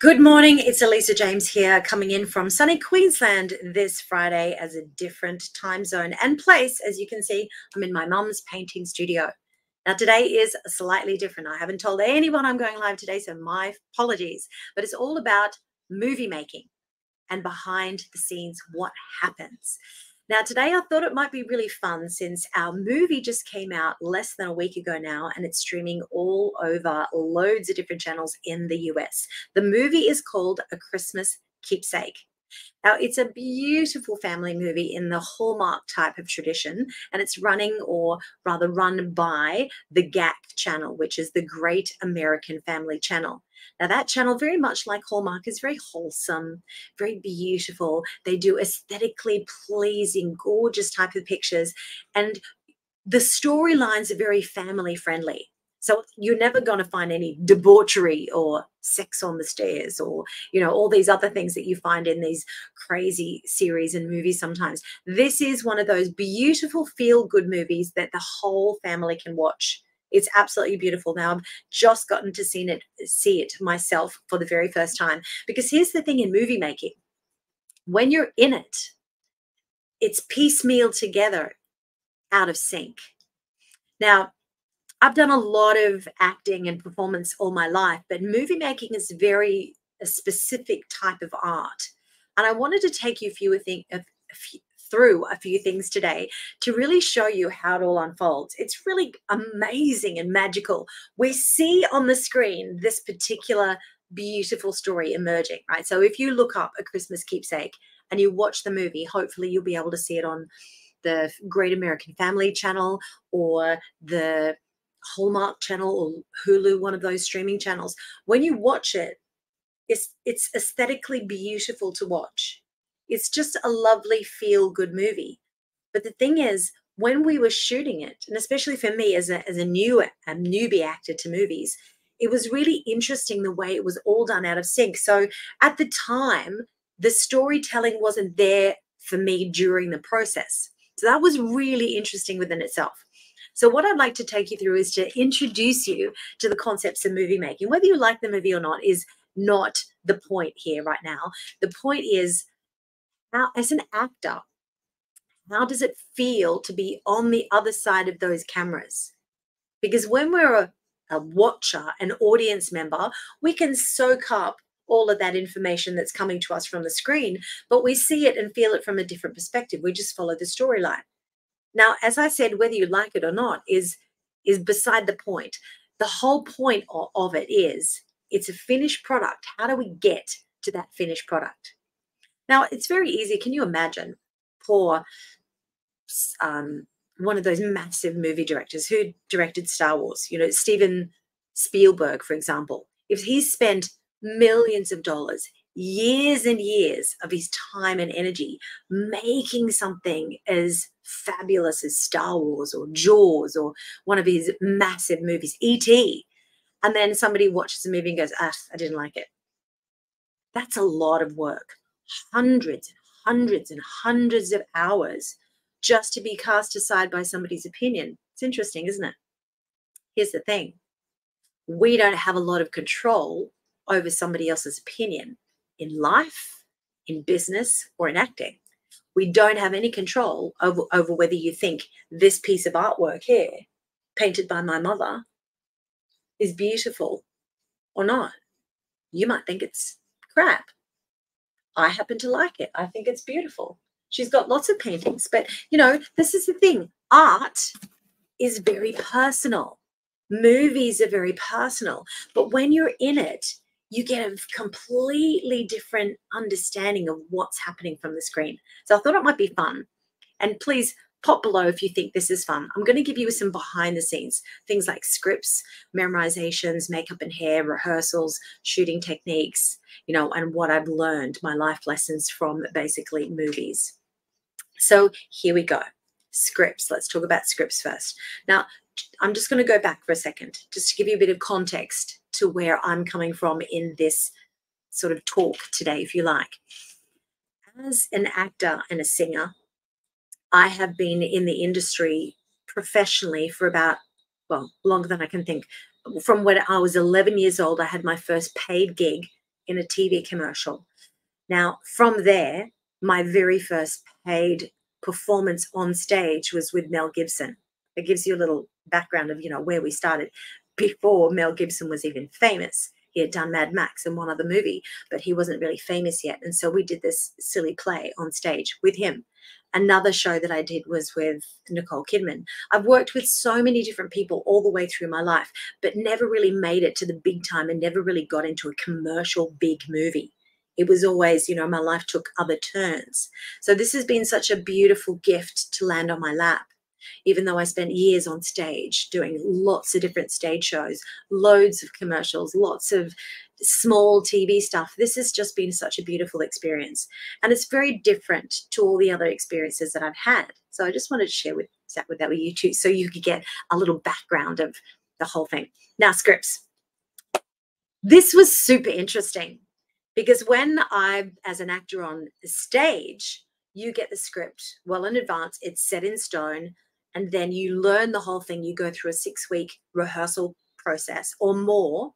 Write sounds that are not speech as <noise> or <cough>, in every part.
Good morning. It's Elisa James here, coming in from sunny Queensland this Friday as a different time zone and place. As you can see, I'm in my mum's painting studio. Now, today is slightly different. I haven't told anyone I'm going live today, so my apologies. But it's all about movie making and behind the scenes, what happens. Now, today I thought it might be really fun since our movie just came out less than a week ago now, and it's streaming all over loads of different channels in the US. The movie is called A Christmas Keepsake. Now, it's a beautiful family movie in the Hallmark type of tradition, and it's running or rather run by the GAC channel, which is the Great American Family Channel. Now, that channel, very much like Hallmark, is very wholesome, very beautiful. They do aesthetically pleasing, gorgeous type of pictures. And the storylines are very family friendly. So you're never going to find any debauchery or sex on the stairs or, you know, all these other things that you find in these crazy series and movies sometimes. This is one of those beautiful feel good movies that the whole family can watch it's absolutely beautiful. Now I've just gotten to see it, see it myself for the very first time. Because here's the thing in movie making: when you're in it, it's piecemeal together, out of sync. Now, I've done a lot of acting and performance all my life, but movie making is very a specific type of art. And I wanted to take you a few, a few, through a few things today to really show you how it all unfolds. It's really amazing and magical. We see on the screen this particular beautiful story emerging, right? So if you look up A Christmas Keepsake and you watch the movie, hopefully you'll be able to see it on the Great American Family channel or the Hallmark channel or Hulu, one of those streaming channels. When you watch it, it's it's aesthetically beautiful to watch. It's just a lovely feel good movie. But the thing is, when we were shooting it, and especially for me as a, as a new a newbie actor to movies, it was really interesting the way it was all done out of sync. So at the time, the storytelling wasn't there for me during the process. So that was really interesting within itself. So what I'd like to take you through is to introduce you to the concepts of movie making. Whether you like the movie or not is not the point here right now. The point is how, as an actor, how does it feel to be on the other side of those cameras? Because when we're a, a watcher, an audience member, we can soak up all of that information that's coming to us from the screen, but we see it and feel it from a different perspective. We just follow the storyline. Now, as I said, whether you like it or not is is beside the point. The whole point of, of it is it's a finished product. How do we get to that finished product? Now, it's very easy. Can you imagine poor um, one of those massive movie directors who directed Star Wars, you know, Steven Spielberg, for example, if he spent millions of dollars, years and years of his time and energy making something as fabulous as Star Wars or Jaws or one of his massive movies, E.T., and then somebody watches the movie and goes, ah, I didn't like it. That's a lot of work hundreds and hundreds and hundreds of hours just to be cast aside by somebody's opinion. It's interesting, isn't it? Here's the thing we don't have a lot of control over somebody else's opinion in life, in business, or in acting. We don't have any control over, over whether you think this piece of artwork here, painted by my mother, is beautiful or not. You might think it's crap. I happen to like it. I think it's beautiful. She's got lots of paintings, but you know, this is the thing art is very personal. Movies are very personal, but when you're in it, you get a completely different understanding of what's happening from the screen. So I thought it might be fun. And please pop below if you think this is fun. I'm going to give you some behind the scenes things like scripts, memorizations, makeup and hair, rehearsals, shooting techniques, you know, and what I've learned, my life lessons from basically movies. So here we go. Scripts. Let's talk about scripts first. Now, I'm just going to go back for a second, just to give you a bit of context to where I'm coming from in this sort of talk today, if you like. As an actor and a singer, I have been in the industry professionally for about, well, longer than I can think. From when I was 11 years old, I had my first paid gig in a TV commercial. Now, from there, my very first paid performance on stage was with Mel Gibson. It gives you a little background of, you know, where we started before Mel Gibson was even famous. He had done Mad Max and one other movie, but he wasn't really famous yet. And so we did this silly play on stage with him. Another show that I did was with Nicole Kidman. I've worked with so many different people all the way through my life, but never really made it to the big time and never really got into a commercial big movie. It was always, you know, my life took other turns. So this has been such a beautiful gift to land on my lap even though I spent years on stage doing lots of different stage shows, loads of commercials, lots of small TV stuff. This has just been such a beautiful experience. And it's very different to all the other experiences that I've had. So I just wanted to share with, with that with you too, so you could get a little background of the whole thing. Now, scripts. This was super interesting because when I, as an actor on the stage, you get the script well in advance, it's set in stone, and then you learn the whole thing. You go through a six week rehearsal process or more.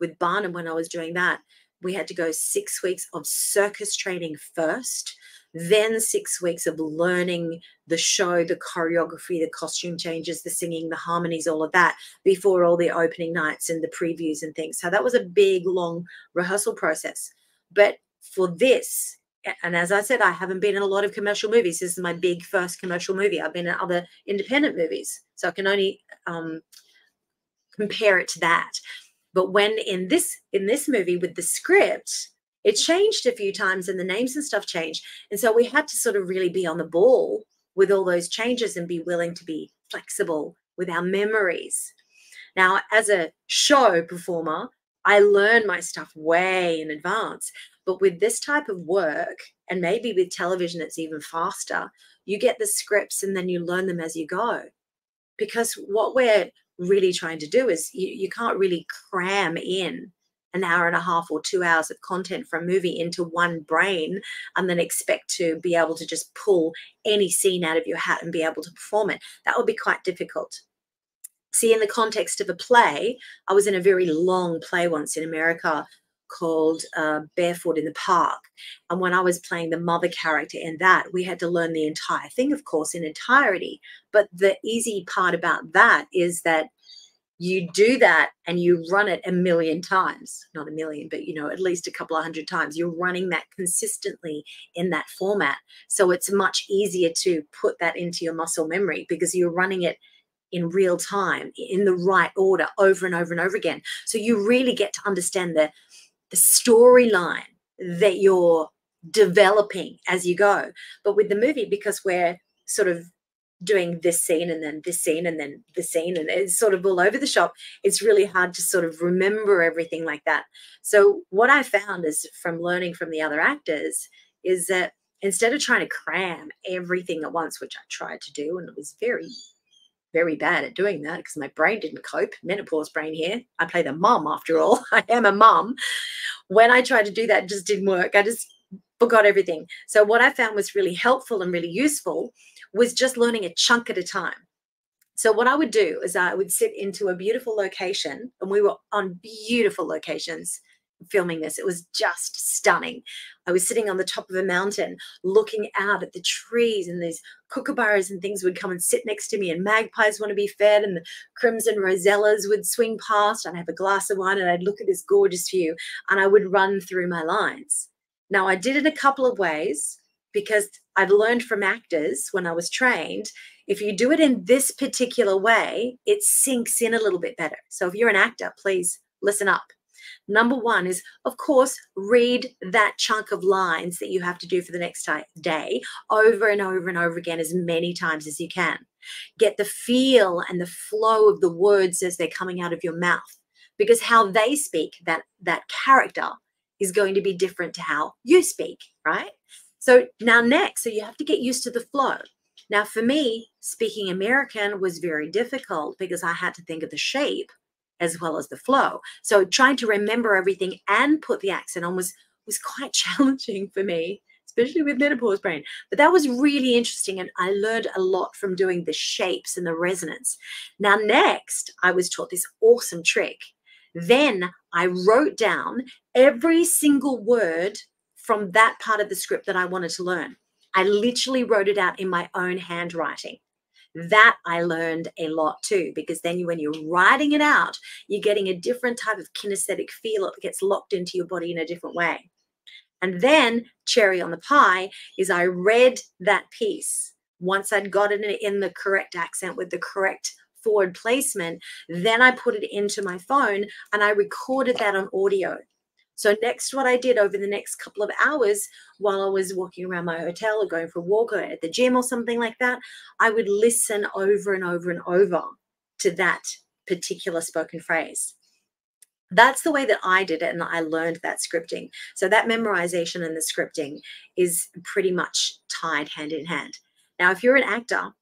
With Barnum, when I was doing that, we had to go six weeks of circus training first, then six weeks of learning the show, the choreography, the costume changes, the singing, the harmonies, all of that before all the opening nights and the previews and things. So that was a big, long rehearsal process. But for this, and as I said, I haven't been in a lot of commercial movies. This is my big first commercial movie. I've been in other independent movies, so I can only um, compare it to that. But when in this in this movie with the script, it mm. changed a few times, and the names and stuff changed, and so we had to sort of really be on the ball with all those changes and be willing to be flexible with our memories. Now, as a show performer, I learn my stuff way in advance. But with this type of work, and maybe with television, it's even faster, you get the scripts and then you learn them as you go. Because what we're really trying to do is you, you can't really cram in an hour and a half or two hours of content from a movie into one brain and then expect to be able to just pull any scene out of your hat and be able to perform it. That would be quite difficult. See, in the context of a play, I was in a very long play once in America called uh, Barefoot in the Park. And when I was playing the mother character in that, we had to learn the entire thing, of course, in entirety. But the easy part about that is that you do that and you run it a million times not a million but you know at least a couple of hundred times you're running that consistently in that format so it's much easier to put that into your muscle memory because you're running it in real time in the right order over and over and over again so you really get to understand the the storyline that you're developing as you go. But with the movie, because we're sort of doing this scene and then this scene and then this scene and it's sort of all over the shop it's really hard to sort of remember everything like that so what i found is from learning from the other actors is that instead of trying to cram everything at once which i tried to do and it was very very bad at doing that because my brain didn't cope. Menopause brain here. I play the mum after all. <laughs> I am a mum. When I tried to do that, just didn't work. I just forgot everything. So what I found was really helpful and really useful was just learning a chunk at a time. So what I would do is I would sit into a beautiful location, and we were on beautiful locations filming this. It was just stunning. I was sitting on the top of a mountain looking out at the trees, and these kookaburras and things would come and sit next to me, and magpies want to be fed, and the crimson rosellas would swing past. I'd have a glass of wine and I'd look at this gorgeous view and I would run through my lines. Now, I did it a couple of ways because I've learned from actors when I was trained. If you do it in this particular way, it sinks in a little bit better. So if you're an actor, please listen up Number one is, of course, read that chunk of lines that you have to do for the next day over and over and over again as many times as you can. Get the feel and the flow of the words as they're coming out of your mouth because how they speak, that, that character, is going to be different to how you speak, right? So now, next, so you have to get used to the flow. Now, for me, speaking American was very difficult because I had to think of the shape as well as the flow. So trying to remember everything and put the accent on was was quite <laughs> challenging for me, especially with menopause brain. But that was really interesting and I learned a lot from doing the shapes and the resonance. Now next, I was taught this awesome trick Then I wrote down every single word from that part of the script that I wanted to learn. I literally wrote it out in my own handwriting. That I learned a lot too, because then when you're writing it out, you're getting a different type of kinesthetic feel. It gets locked into your body in a different way. And then, cherry on the pie, is I read that piece once I'd got it in the correct accent with the correct forward placement. Then I put it into my phone and I recorded that on audio. So next, what I did over the next couple of hours while I was walking around my hotel or going for a walk or at the gym or something like that, I would listen over and over and over to that particular spoken phrase. That's the way that I did it, and I learned that scripting. So that memorization and the scripting is pretty much tied hand in hand. Now, if you're an actor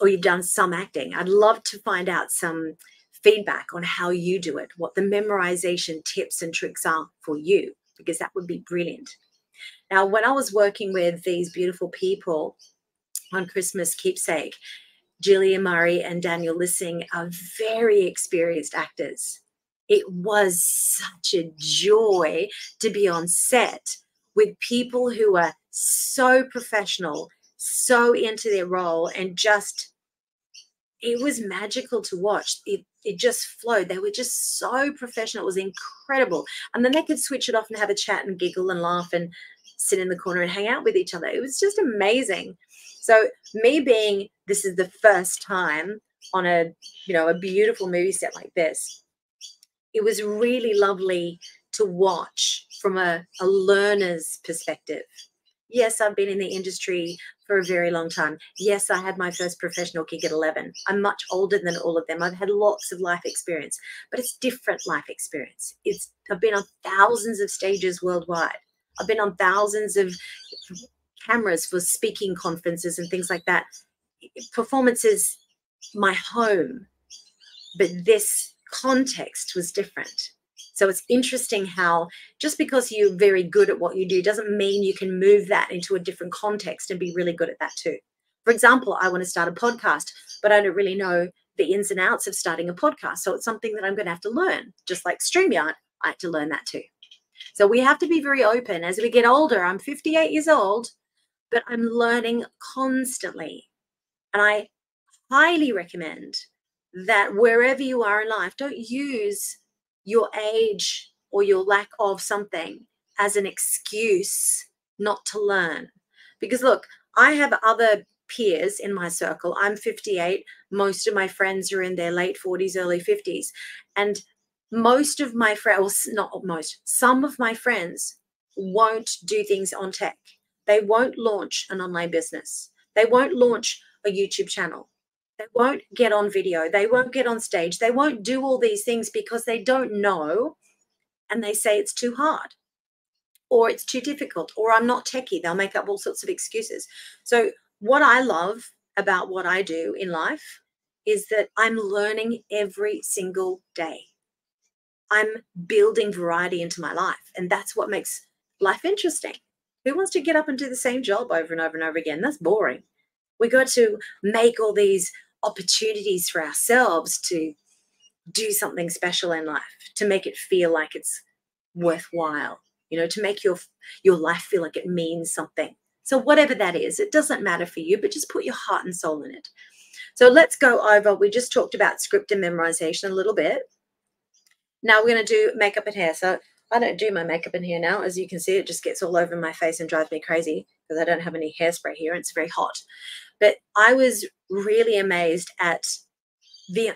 or you've done some acting, I'd love to find out some feedback on how you do it, what the memorization tips and tricks are for you, because that would be brilliant. Now, when I was working with these beautiful people on Christmas Keepsake, Jillian Murray and Daniel Lissing are very experienced actors. It was such a joy to be on set with people who are so professional, so into their role, and just it was magical to watch. It it just flowed. They were just so professional. It was incredible. And then they could switch it off and have a chat and giggle and laugh and sit in the corner and hang out with each other. It was just amazing. So me being this is the first time on a you know a beautiful movie set like this, it was really lovely to watch from a, a learner's perspective. Yes, I've been in the industry for a very long time. Yes, I had my first professional gig at 11. I'm much older than all of them. I've had lots of life experience, but it's different life experience. It's I've been on thousands of stages worldwide. I've been on thousands of cameras for speaking conferences and things like that. Performances, my home, but this context was different. So it's interesting how just because you're very good at what you do doesn't mean you can move that into a different context and be really good at that too. For example, I want to start a podcast, but I don't really know the ins and outs of starting a podcast. So it's something that I'm going to have to learn, just like StreamYard. I had to learn that too. So we have to be very open as we get older. I'm 58 years old, but I'm learning constantly. And I highly recommend that wherever you are in life, don't use your age or your lack of something as an excuse not to learn. Because look, I have other peers in my circle. I'm 58. Most of my friends are in their late 40s, early 50s. And most of my friends, not most, some of my friends won't do things on tech. They won't launch an online business. They won't launch a YouTube channel. They won't get on video. They won't get on stage. They won't do all these things because they don't know and they say it's too hard or it's too difficult or I'm not techie. They'll make up all sorts of excuses. So, what I love about what I do in life is that I'm learning every single day. I'm building variety into my life. And that's what makes life interesting. Who wants to get up and do the same job over and over and over again? That's boring. We got to make all these opportunities for ourselves to do something special in life, to make it feel like it's worthwhile, you know, to make your your life feel like it means something. So whatever that is, it doesn't matter for you, but just put your heart and soul in it. So let's go over. We just talked about script and memorization a little bit. Now we're going to do makeup and hair. So I don't do my makeup in here now. As you can see, it just gets all over my face and drives me crazy because I don't have any hairspray here. And it's very hot. But I was really amazed at the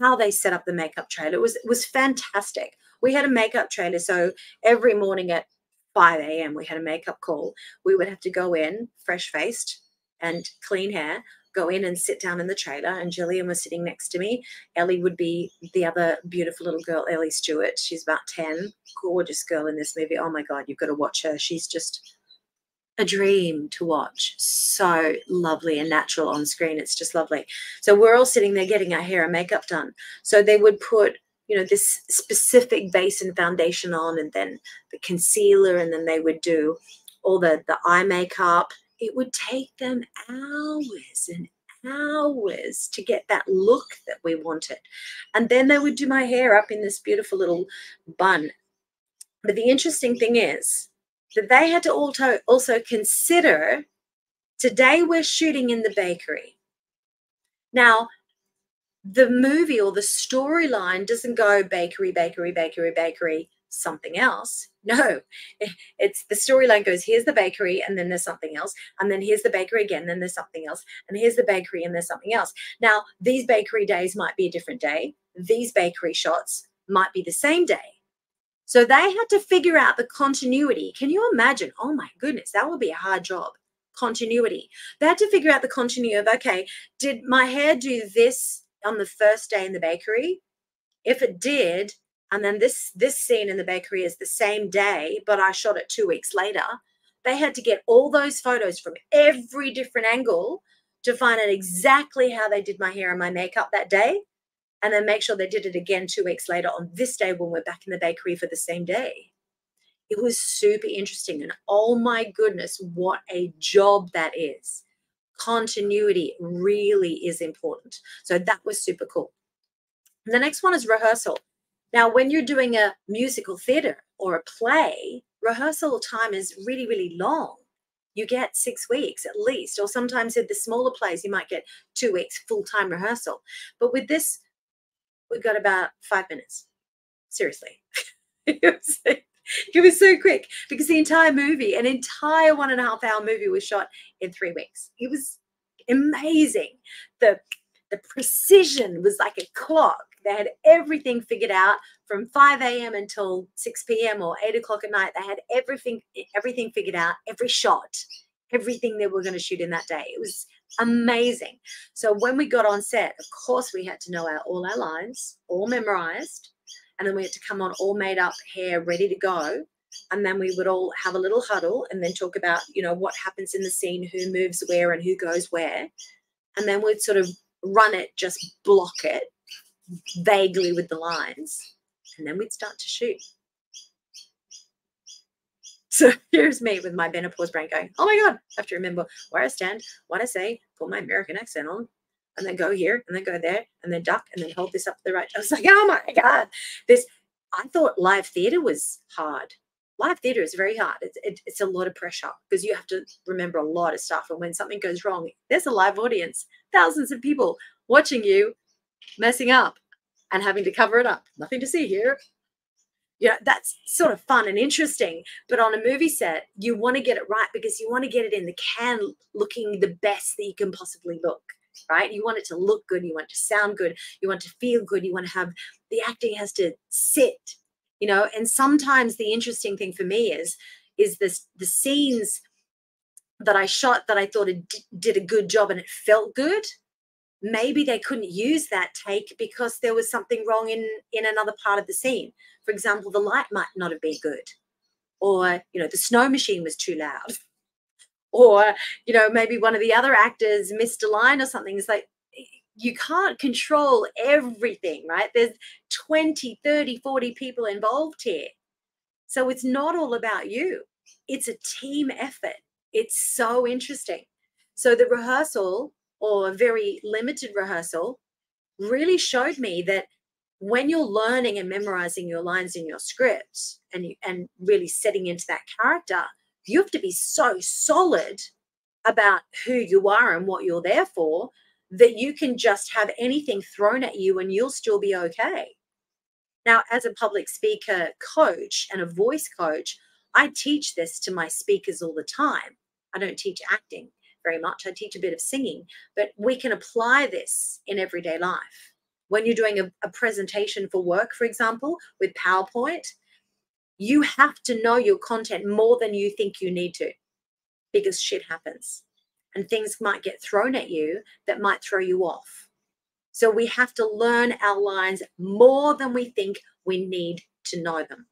how they set up the makeup trailer. It was it was fantastic. We had a makeup trailer, so every morning at 5 a.m. we had a makeup call. We would have to go in fresh faced and clean hair, go in and sit down in the trailer. And Jillian was sitting next to me. Ellie would be the other beautiful little girl, Ellie Stewart. She's about 10, gorgeous girl in this movie. Oh my God, you've got to watch her. She's just a dream to watch. So lovely and natural on screen. It's just lovely. So we're all sitting there getting our hair and makeup done. So they would put, you know, this specific base and foundation on and then the concealer and then they would do all the, the eye makeup. It would take them hours and hours to get that look that we wanted. And then they would do my hair up in this beautiful little bun. But the interesting thing is that they had to also, also consider today we're shooting in the bakery. Now, the movie or the storyline doesn't go bakery, bakery, bakery, bakery, something else. No, <laughs> it's the storyline goes here's the bakery, and then there's something else, and then here's the bakery again, then there's something else, and here's the bakery, and there's something else. Now, these bakery days might be a different day, these bakery shots might be the same day. So they had to figure out the continuity. Can you imagine? Oh my goodness, that would be a hard job. Continuity. They had to figure out the continuity of okay, did my hair do this on the first day in the bakery? If it did, and then this this scene in the bakery is the same day, but I shot it two weeks later. They had to get all those photos from every different angle to find out exactly how they did my hair and my makeup that day, and then make sure they did it again two weeks later on this day when we're back in the bakery for the same day. It was super interesting, and oh my goodness, what a job that is! Continuity really is important. So that was super cool. And the next one is rehearsal. Now, when you're doing a musical theater or a play, rehearsal time is really, really long. You get six weeks at least, or sometimes in the smaller plays, you might get two weeks full time rehearsal. But with this, we've got about five minutes. Seriously. <laughs> it, was, it was so quick because the entire movie, an entire one and a half hour movie, was shot in three weeks. It was amazing. The the precision was like a clock they had everything figured out from 5 a.m. until 6 p.m. or 8 o'clock at night. They had everything, everything figured out, every shot, everything they were going to shoot in that day. It was amazing. So when we got on set, of course, we had to know our, all our lines, all memorized. And then we had to come on all made up, hair ready to go. And then we would all have a little huddle and then talk about, you know, what happens in the scene, who moves where and who goes where. And then we'd sort of run it, just block it vaguely with the lines, and then we'd start to shoot. So <laughs> here's me with my menopause brain going, oh my God, I have to remember where I stand, what I say, put my American accent on, and then go here, and then go there, and then duck, and then hold this up to the right. I was <laughs> like, oh my God. This, I thought live theater was hard. Live theater is very hard. It's, it, it's a lot of pressure because you have to remember a lot of stuff. And when something goes wrong, there's a live audience, thousands of people watching you messing up and having to cover it up. Nothing to see here. Yeah, that's sort of fun and interesting. But on a movie set, you want to get it right because you want to get it in the can looking the best that you can possibly look, right? You want it to look good. You want it to sound good. You want to feel good. You want to have the acting has to sit, you know. And sometimes the interesting thing for me is, is this the scenes that I shot that I thought it did a good job and it felt good maybe they couldn't use that take because there was something wrong in in another part of the scene. For example the light might not have been good or you know the snow machine was too loud or you know maybe one of the other actors missed a line or something. It's like eh, you can't control everything right? There's 20 30 40 people involved here. So it's not all about you. It's a team effort. It's so interesting. So the rehearsal or a very limited rehearsal really showed me that when you're learning and memorizing your lines in your script and you, and really setting into that character you have to be so solid about who you are and what you're there for that you can just have anything thrown at you and you'll still be okay. Now as a public speaker coach and a voice coach i teach this to my speakers all the time. I don't teach acting very much. I teach a bit of singing, but we can apply this in everyday life. When you're doing a, a presentation for work, for example, with PowerPoint, you have to know your content more than you think you need to because shit happens and things might get thrown at you that might throw you off. So we have to learn our lines more than we think we need to know them.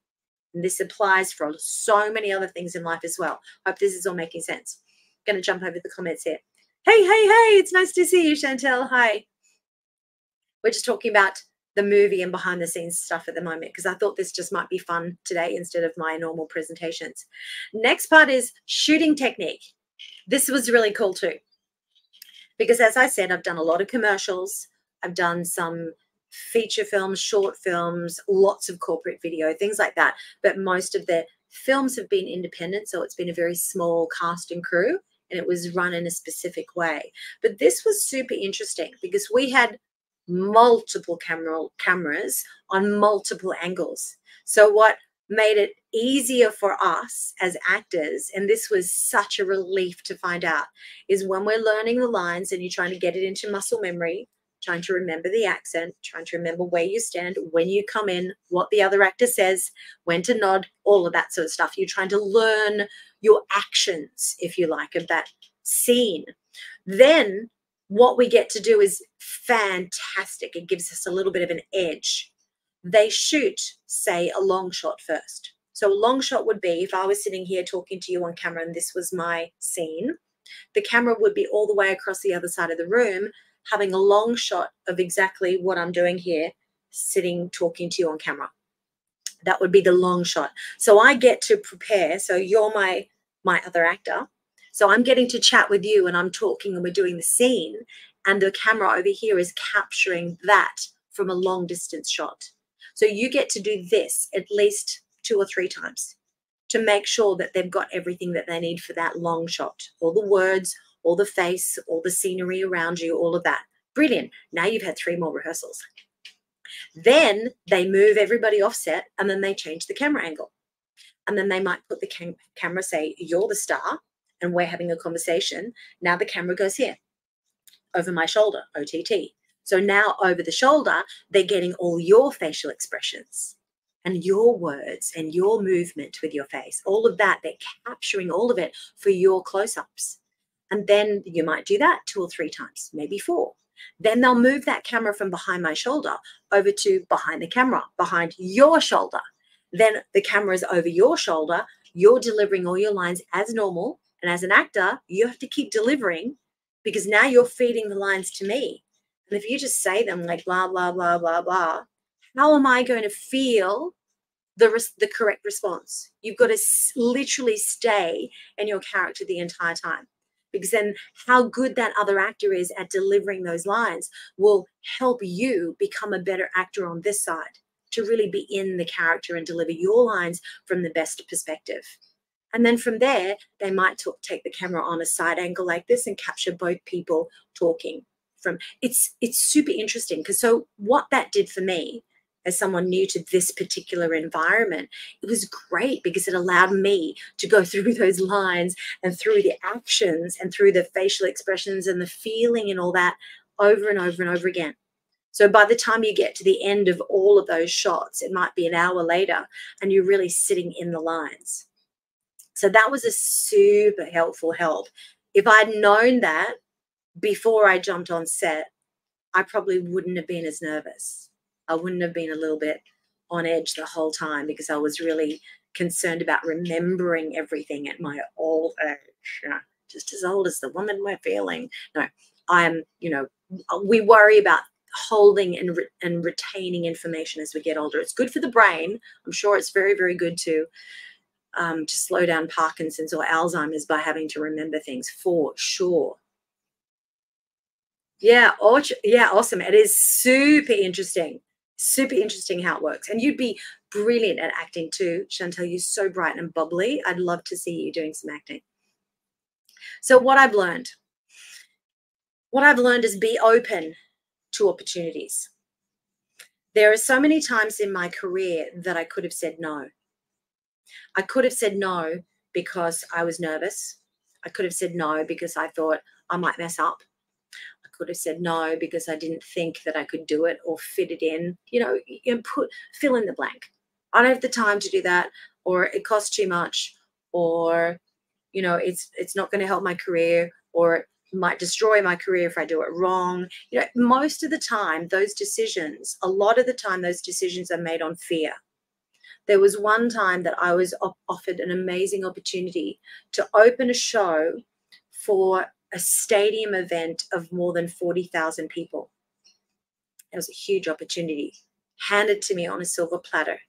And this applies for so many other things in life as well. Hope this is all making sense going to jump over the comments here. Hey, hey, hey, it's nice to see you, Chantel. Hi. We're just talking about the movie and behind the scenes stuff at the moment because I thought this just might be fun today instead of my normal presentations. Next part is shooting technique. This was really cool too. Because as I said, I've done a lot of commercials, I've done some feature films, short films, lots of corporate video, things like that. But most of the films have been independent. So it's been a very small cast and crew and it was run in a specific way. But this was super interesting because we had multiple camera cameras on multiple angles. So what made it easier for us as actors and this was such a relief to find out is when we're learning the lines and you're trying to get it into muscle memory trying to remember the accent, trying to remember where you stand, when you come in, what the other actor says, when to nod, all of that sort of stuff. You're trying to learn your actions, if you like, of that scene. Then what we get to do is fantastic. It gives us a little bit of an edge. They shoot, say, a long shot first. So a long shot would be if I was sitting here talking to you on camera and this was my scene, the camera would be all the way across the other side of the room having a long shot of exactly what I'm doing here, sitting talking to you on camera. That would be the long shot. So I get to prepare. So you're my my other actor. So I'm getting to chat with you and I'm talking and we're doing the scene and the camera over here is capturing that from a long distance shot. So you get to do this at least two or three times to make sure that they've got everything that they need for that long shot. All the words, all the face, all the scenery around you, all of that. Brilliant. Now you've had three more rehearsals. Then they move everybody offset and then they change the camera angle. And then they might put the cam camera, say, you're the star and we're having a conversation. Now the camera goes here over my shoulder, OTT. So now over the shoulder, they're getting all your facial expressions and your words and your movement with your face. All of that, they're capturing all of it for your close ups. And then you might do that two or three times, maybe four. Then they'll move that camera from behind my shoulder over to behind the camera, behind your shoulder. Then the camera is over your shoulder. You're delivering all your lines as normal. And as an actor, you have to keep delivering because now you're feeding the lines to me. And if you just say them like blah, blah, blah, blah, blah, how am I going to feel the, res- the correct response? You've got to literally stay in your character the entire time because then how good that other actor is at delivering those lines will help you become a better actor on this side to really be in the character and deliver your lines from the best perspective. And then from there, they might talk, take the camera on a side angle like this and capture both people talking from it's it's super interesting because so what that did for me as someone new to this particular environment, it was great because it allowed me to go <laughs> through those lines and through the actions and through the facial expressions and the feeling and all that over and over and over again. So by the time you get to the end of all of those shots, it might be an hour later and you're really sitting in the lines. So that was a super helpful help. If I'd known that before I jumped on set, I probably wouldn't have been as nervous. I wouldn't have been a little bit on edge the whole time because I was really concerned about remembering everything at my old age, just as old as the woman we're feeling. No, I'm, you know, we worry about holding and, re- and retaining information as we get older. It's good for the brain. I'm sure it's very, very good to um, to slow down Parkinson's or Alzheimer's by having to remember things for sure. Yeah, yeah, awesome. It is super interesting super interesting how it works. And you'd be brilliant at acting too, Chantel. You're so bright and bubbly. I'd love to see you doing some acting. So, what I've learned, what I've learned is be open to opportunities. There are so many times in my career that I could have said no. I could have said no because I was nervous. I could have said no because I thought I might mess up could have said no because I didn't think that I could do it or fit it in. You know, you put fill in the blank. I don't have the time to do that, or it costs too much, or you know, it's it's not going to help my career, or it might destroy my career if I do it wrong. You know, most of the time, those decisions, a lot of the time, those decisions are made on fear. There was one time that I was offered an amazing opportunity to open a show for a stadium event of more than 40,000 people. It was a huge opportunity handed to me on a silver platter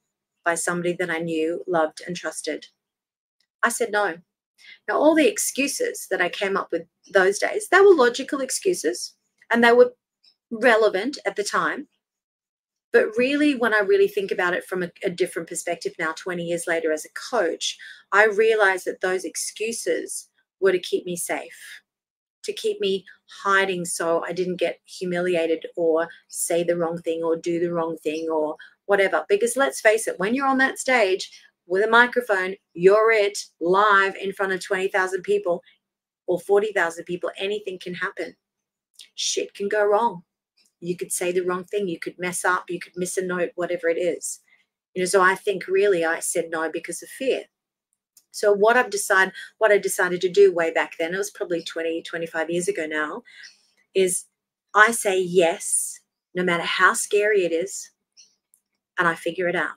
by somebody that I knew, loved, and trusted. I said no. Now, all the excuses that I came up with those days, they were logical excuses and they were relevant at the time. But really, when I really think about it from a, a different perspective now, 20 years later as a coach, I realize that those excuses were to keep me safe, to keep me hiding so I didn't get humiliated or say the wrong thing or do the wrong thing or whatever. Because let's face it, when you're on that stage with a microphone, you're it live in front of 20,000 people or 40,000 people, anything can happen. Shit can go wrong. You could say the wrong thing, you could mess up, you could miss a note, whatever it is. You know, so I think really I said no because of fear. So what I've decided, what I decided to do way back then, it was probably 20, 25 years ago now, is I say yes, no matter how scary it is, and I figure it out.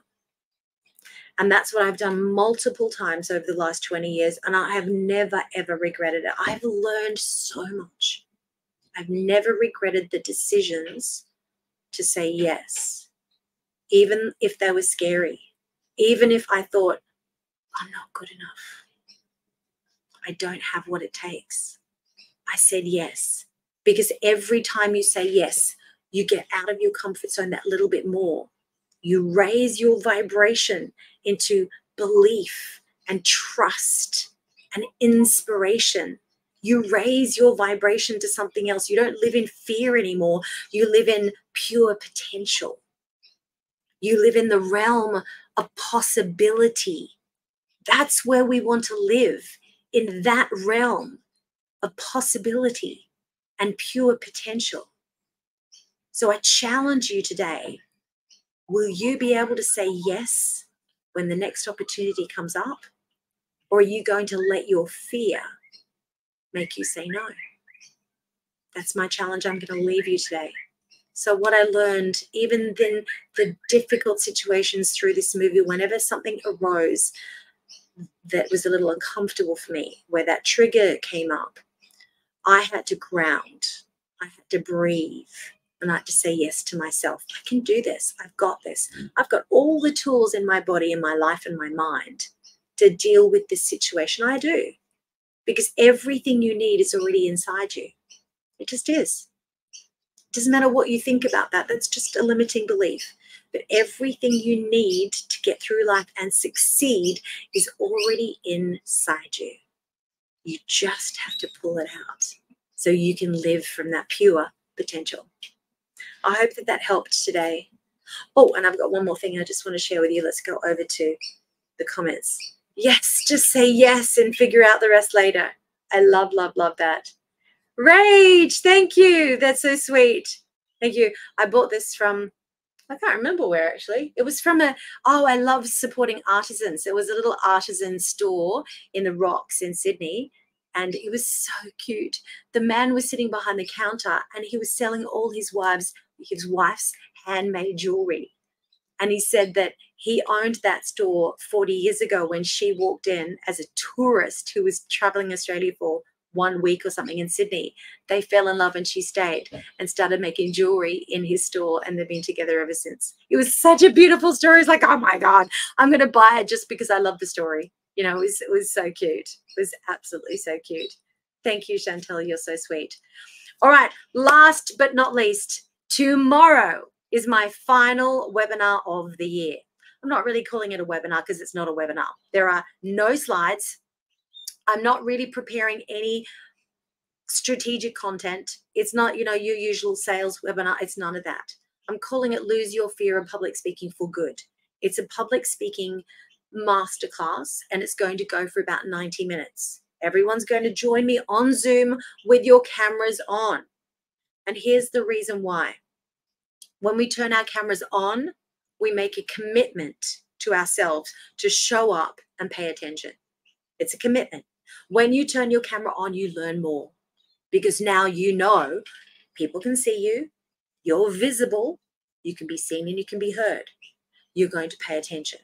And that's what I've done multiple times over the last 20 years. And I have never, ever regretted it. I've learned so much. I've never regretted the decisions to say yes, even if they were scary, even if I thought, I'm not good enough. I don't have what it takes. I said yes. Because every time you say yes, you get out of your comfort zone that little bit more. You raise your vibration into belief and trust and inspiration. You raise your vibration to something else. You don't live in fear anymore. You live in pure potential. You live in the realm of possibility. That's where we want to live in that realm of possibility and pure potential. So I challenge you today will you be able to say yes when the next opportunity comes up? Or are you going to let your fear make you say no? That's my challenge. I'm going to leave you today. So, what I learned, even in the difficult situations through this movie, whenever something arose that was a little uncomfortable for me, where that trigger came up, I had to ground, I had to breathe, and I had to say yes to myself. I can do this. I've got this. Mm. I've got all the tools in my body, in my life, and my mind to deal with this situation. I do. Because everything you need is already inside you. It just is. It doesn't matter what you think about that. That's just a limiting belief. But everything you need to get through life and succeed is already inside you. You just have to pull it out so you can live from that pure potential. I hope that that helped today. Oh, and I've got one more thing I just want to share with you. Let's go over to the comments. Yes, just say yes and figure out the rest later. I love, love, love that. Rage, thank you. That's so sweet. Thank you. I bought this from, I can't remember where actually. It was from a, oh, I love supporting artisans. It was a little artisan store in the Rocks in Sydney and it was so cute. The man was sitting behind the counter and he was selling all his wives his wife's handmade jewelry. And he said that he owned that store 40 years ago when she walked in as a tourist who was traveling Australia for one week or something in Sydney. They fell in love and she stayed and started making jewelry in his store and they've been together ever since. It was such a beautiful story. It's like, oh my God, I'm going to buy it just because I love the story. You know, it was, it was so cute. It was absolutely so cute. Thank you, Chantel. You're so sweet. All right. Last but not least, Tomorrow is my final webinar of the year. I'm not really calling it a webinar because it's not a webinar. There are no slides. I'm not really preparing any strategic content. It's not, you know, your usual sales webinar. It's none of that. I'm calling it Lose Your Fear of Public Speaking for Good. It's a public speaking masterclass and it's going to go for about 90 minutes. Everyone's going to join me on Zoom with your cameras on. And here's the reason why when we turn our cameras on, we make a commitment to ourselves to show up and pay attention. It's a commitment. When you turn your camera on, you learn more because now you know people can see you, you're visible, you can be seen and you can be heard. You're going to pay attention.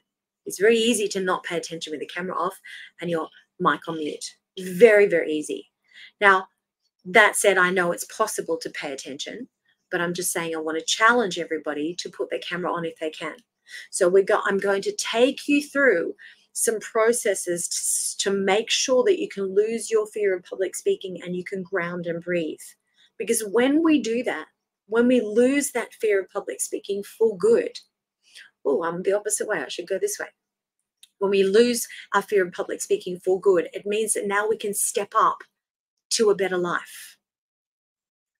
It's very easy to not pay attention with the camera off and your mic on mute. Very, very easy. Now, that said, I know it's possible to pay attention but I'm just saying I want to challenge everybody to put their camera on if they can. So we got I'm going to take you through some processes to, to make sure that you can lose your fear of public speaking and you can ground and breathe. Because when we do that, when we lose that fear of public speaking for good, oh, I'm the opposite way. I should go this way. When we lose our fear of public speaking for good, it means that now we can step up to a better life.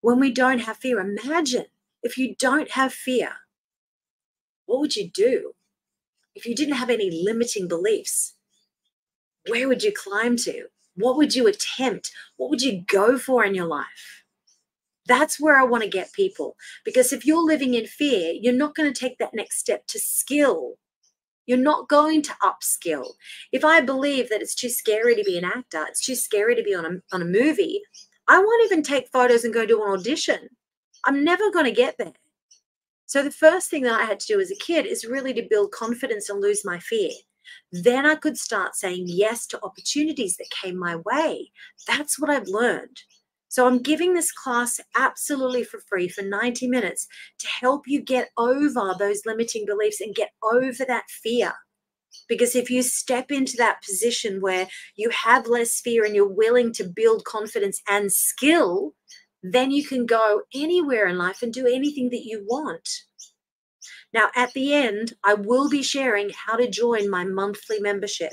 When we don't have fear, imagine if you don't have fear, what would you do? If you didn't have any limiting beliefs, where would you climb to? What would you attempt? What would you go for in your life? That's where I want to get people. Because if you're living in fear, you're not going to take that next step to skill. You're not going to upskill. If I believe that it's too scary to be an actor, it's too scary to be on a, on a movie, I won't even take photos and go do an audition. I'm never going to get there. So the first thing that I had to do as a kid is really to build confidence and lose my fear. Then I could start saying yes to opportunities that came my way. That's what I've learned. So I'm giving this class absolutely for free for 90 minutes to help you get over those limiting beliefs and get over that fear. Because if you step into that position where you have less fear and you're willing to build confidence and skill, then you can go anywhere in life and do anything that you want. Now, at the end, I will be sharing how to join my monthly membership.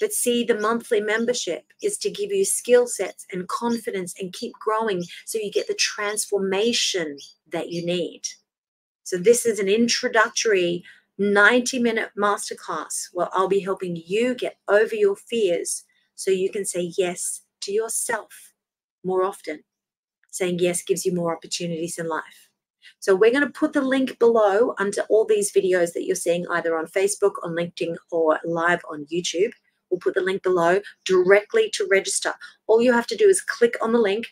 But see, the monthly membership is to give you skill sets and confidence and keep growing so you get the transformation that you need. So, this is an introductory 90 minute masterclass where I'll be helping you get over your fears so you can say yes to yourself more often saying yes gives you more opportunities in life. So we're going to put the link below under all these videos that you're seeing either on Facebook, on LinkedIn, or live on YouTube. We'll put the link below directly to register. All you have to do is click on the link.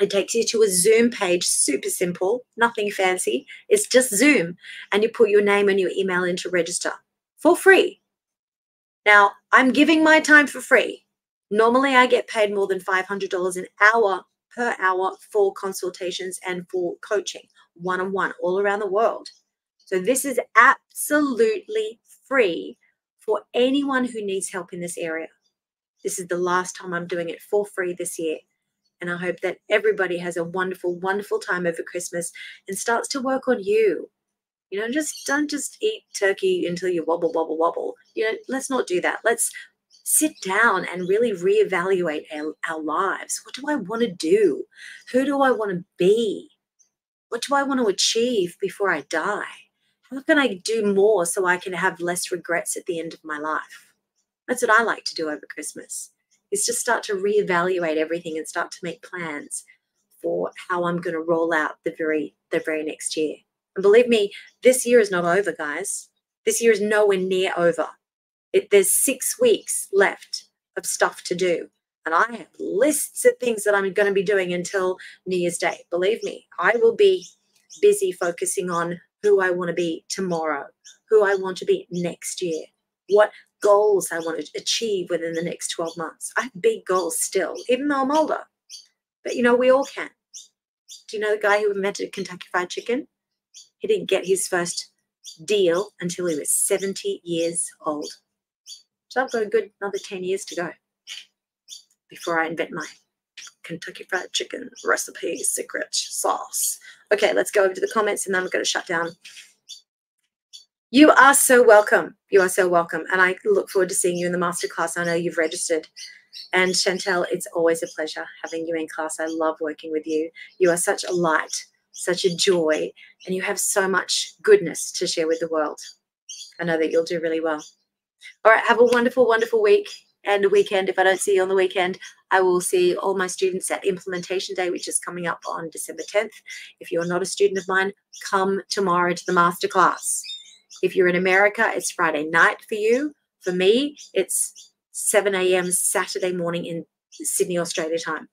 It takes you to a Zoom page, super simple, nothing fancy. It's just Zoom. And you put your name and your email in to register for free. Now, I'm giving my time for free. Normally, I get paid more than $500 an hour per hour for consultations and for coaching one on one all around the world. So, this is absolutely free for anyone who needs help in this area. This is the last time I'm doing it for free this year. And I hope that everybody has a wonderful, wonderful time over Christmas and starts to work on you. You know, just don't just eat turkey until you wobble, wobble, wobble. You know, let's not do that. Let's sit down and really reevaluate our, our lives. What do I want to do? Who do I want to be? What do I want to achieve before I die? How can I do more so I can have less regrets at the end of my life? That's what I like to do over Christmas. Is just start to reevaluate everything and start to make plans for how I'm going to roll out the very the very next year. And believe me, this year is not over, guys. This year is nowhere near over. It, there's six weeks left of stuff to do. And I have lists of things that I'm going to be doing until New Year's Day. Believe me, I will be busy focusing on who I want to be tomorrow, who I want to be next year, what goals I want to achieve within the next 12 months. I have big goals still, even though I'm older. But you know, we all can. Do you know the guy who invented Kentucky Fried Chicken? He didn't get his first deal until he was 70 years old. So I've got a good another 10 years to go before I invent my Kentucky Fried Chicken recipe secret sauce. Okay, let's go over to the comments and then I'm going to shut down. You are so welcome. You are so welcome. And I look forward to seeing you in the masterclass. I know you've registered. And Chantel, it's always a pleasure having you in class. I love working with you. You are such a light, such a joy, and you have so much goodness to share with the world. I know that you'll do really well. All right, have a wonderful, wonderful week and a weekend. If I don't see you on the weekend, I will see all my students at Implementation Day, which is coming up on December 10th. If you're not a student of mine, come tomorrow to the masterclass. If you're in America, it's Friday night for you. For me, it's 7 a.m. Saturday morning in Sydney, Australia time.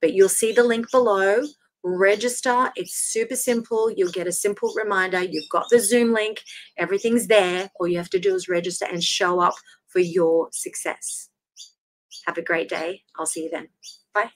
But you'll see the link below register. It's super simple. You'll get a simple reminder. You've got the Zoom link, everything's there. All you have to do is register and show up for your success. Have a great day. I'll see you then. Bye.